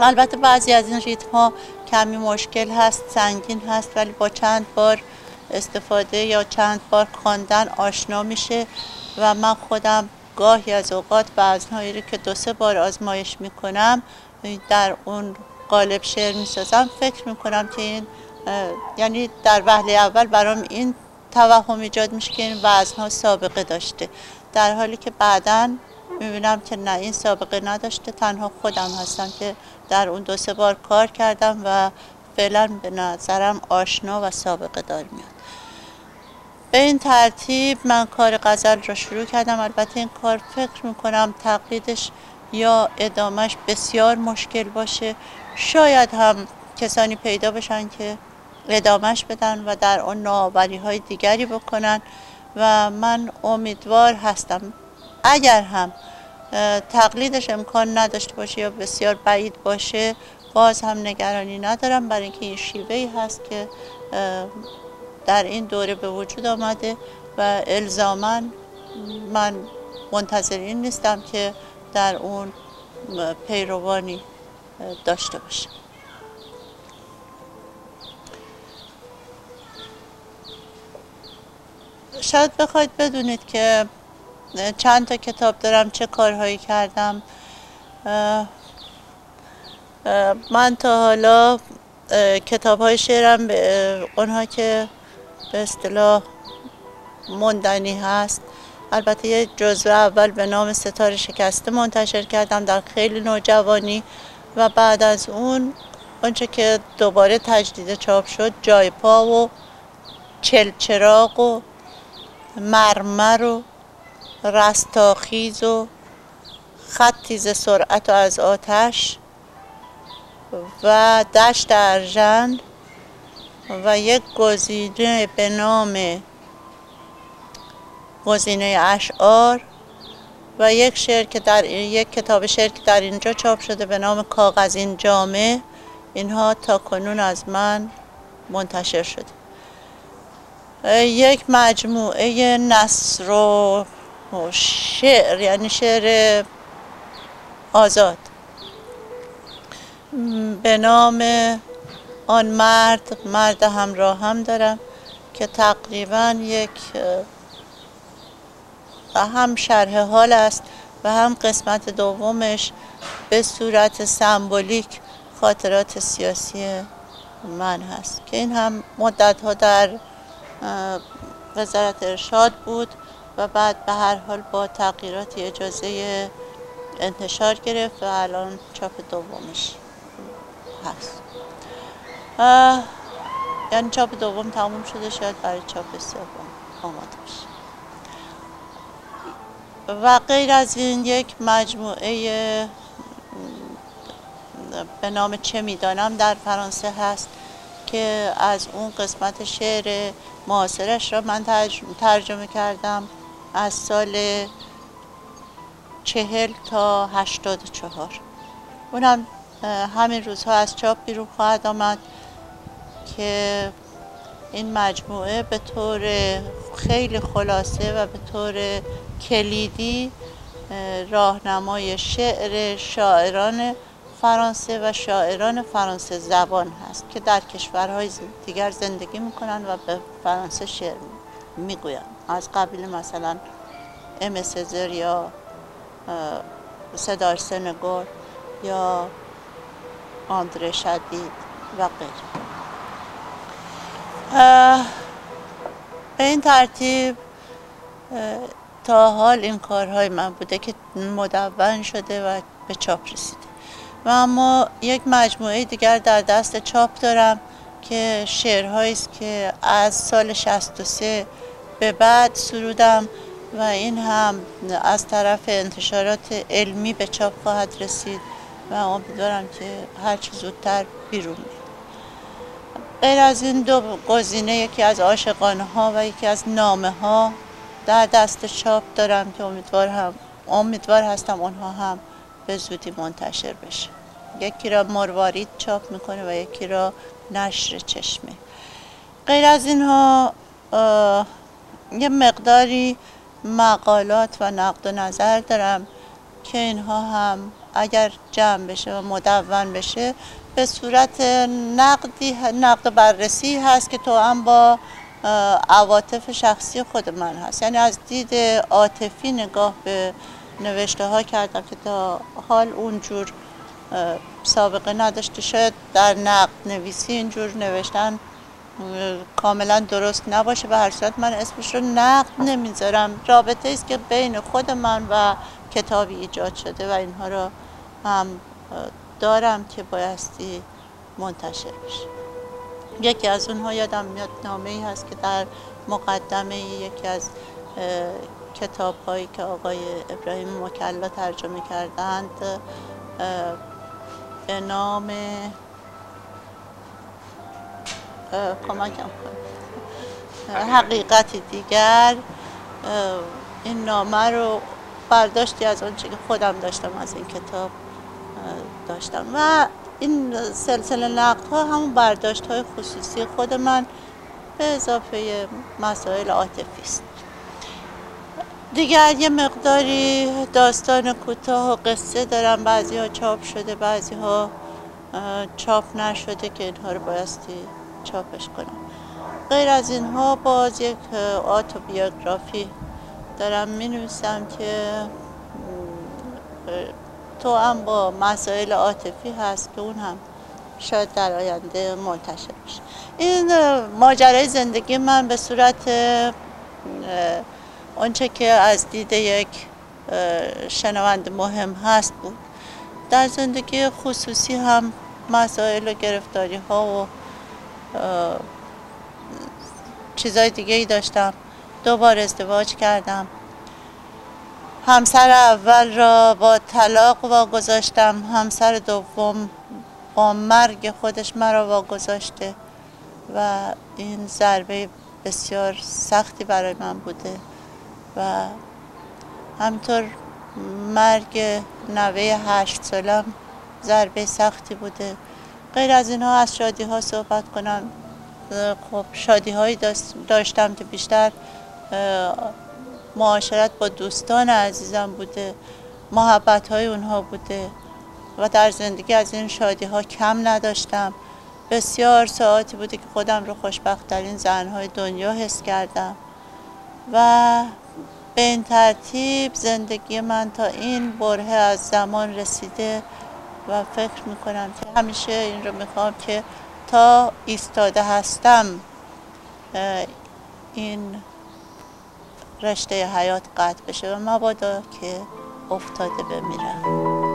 البته بعضی از این ریتم ها کمی مشکل هست سنگین هست ولی با چند بار استفاده یا چند بار خواندن آشنا میشه و من خودم گاهی از اوقات وزنهایی رو که دو سه بار آزمایش می‌کنم در اون قالب شعر می‌سازم. فکر می‌کنم که این یعنی در وهله اول برام این توهم ایجاد میشه که این وزنها سابقه داشته. در حالی که بعدا می‌بینم که نه این سابقه نداشته. تنها خودم هستم که در اون دو سه بار کار کردم و فعلا به نظرم آشنا و سابقه دار میاد. به این ترتیب من کار غزل را شروع کردم. البته این کار فکر می‌کنم تقلیدش یا ادامش بسیار مشکل باشه. شاید هم کسانی پیدا بشن که ادامش بدن و در اون نوآوری های دیگری بکنن و من امیدوار هستم اگر هم تقلیدش امکان نداشته باشه یا بسیار بعید باشه باز هم نگرانی ندارم. برای اینکه این شیوه ای هست که در این دوره به وجود آمده و الزاما من منتظر این نیستم که در اون پیروانی داشته باشم. شاید بخواید بدونید که چند تا کتاب دارم چه کارهایی کردم. من تا حالا کتاب های شعرم به اونها که به اصطلاح مندنی هست. البته یه جزوه اول به نام ستاره شکسته منتشر کردم در خیلی نوجوانی و بعد از اون آنچه که دوباره تجدید چاپ شد جای پا و چلچراغ و مرمر و رستاخیز و خطی ز سرعت و از آتش و دشت ارژن و یک گزینه به نام گزینه اشعار و یک شعر که در یک کتاب شعر که در اینجا چاپ شده به نام کاغذین جامعه اینها تا کنون از من منتشر شده. یک مجموعه نصر و شعر یعنی شعر آزاد. به نام آن مرد مرد همراه هم دارم که تقریبا یک هم شرح حال است و هم قسمت دومش به صورت سمبولیک خاطرات سیاسی من هست. که این هم مدت ها در وزارت ارشاد بود. و بعد به هر حال با تغییراتی اجازه انتشار گرفت و الان چاپ دومش هست. یعنی چاپ دوم تموم شده شاید برای چاپ سوم آماده بشه. و غیر از این یک مجموعه به نام چه می‌دانم در فرانسه هست که از اون قسمت شعر معاصرش را من ترجمه کردم. از سال چهل تا هشتاد چهار. اونم همین روزها از چاپ بیرون خواهد آمد که این مجموعه به طور خیلی خلاصه و به طور کلیدی راهنمای شعر شاعران فرانسه و شاعران فرانسه زبان هست که در کشورهای دیگر زندگی می‌کنن و به فرانسه شعر می‌گوین از قبیل مثلا ام سزر یا صدار سنگور یا آندره شدید و غیره. به این ترتیب تا حال این کارهای من بوده که مدون شده و به چاپ رسیده. و اما یک مجموعه دیگر در دست چاپ دارم که شعرهایی است که از سال 63 به بعد سرودم و این هم از طرف انتشارات علمی به چاپ خواهد رسید و امیدوارم که هرچی زودتر بیرون غیر از این دو گزینه یکی از عاشقانه ها و یکی از نامه ها در دست چاپ دارم که امیدوار, هم امیدوار هستم اونها هم به زودی منتشر بشه. یکی را مروارید چاپ می‌کنه و یکی را نشر چشمه. غیر از اینها یه مقداری مقالات و نقد و نظر دارم که اینها هم اگر جمع بشه و مدون بشه به صورت نقدی نقد بررسی هست که تو هم با عواطف شخصی خود من هست. یعنی از دید عاطفی نگاه به نوشته ها کردم که تا حال اونجور سابقه نداشته شاید در نقد نویسی اینجور نوشتن کاملا درست نباشه به هر صورت من اسمش رو نقد نمی‌ذارم. رابطه است که بین خود من و کتابی ایجاد شده و اینها رو هم دارم که بایستی منتشر بشه. یکی از اونها یادم میاد نامه ای هست که در مقدمه یکی از کتاب هایی که آقای ابراهیم مکلا ترجمه کردند به نام کمکم حقیقتی دیگر این نامه رو برداشتی از آنچه که خودم داشتم از این کتاب داشتم. و این سلسله نقد ها همون برداشت های خصوصی خود من به اضافه مسائل عاطفی است. دیگر یه مقداری داستان کوتاه و قصه دارم. بعضی ها چاپ شده بعضی ها چاپ نشده که اینها رو بایستی چاپش کنم. غیر از اینها باز یک آتوبیوگرافی دارم. می نویسم که تو هم با مسائل عاطفی هست که اون هم شاید در آینده منتشر بشه. این ماجرای زندگی من به صورت آنچه که از دید یک شنوند مهم هست بود. در زندگی خصوصی هم مسائل و گرفتاری ها و چیزای دیگه ای داشتم. دوبار ازدواج کردم. همسر اول را با طلاق واگذاشتم. همسر دوم با مرگ خودش مرا واگذاشته و این ضربه بسیار سختی برای من بوده و همطور مرگ نوه هشت سالم ضربه سختی بوده. غیر از اینها از شادی ها صحبت کنم. خب شادی هایی داشتم که بیشتر معاشرت با دوستان عزیزم بوده محبت های اونها بوده و در زندگی از این شادی ها کم نداشتم. بسیار ساعتی بوده که خودم رو خوشبخت ترین زنهای دنیا حس کردم و به این ترتیب زندگی من تا این بره از زمان رسیده. و فکر می‌کنم که همیشه این رو می‌خوام که تا ایستاده هستم این رشته حیات قطع بشه و مبادا که افتاده بمیرم.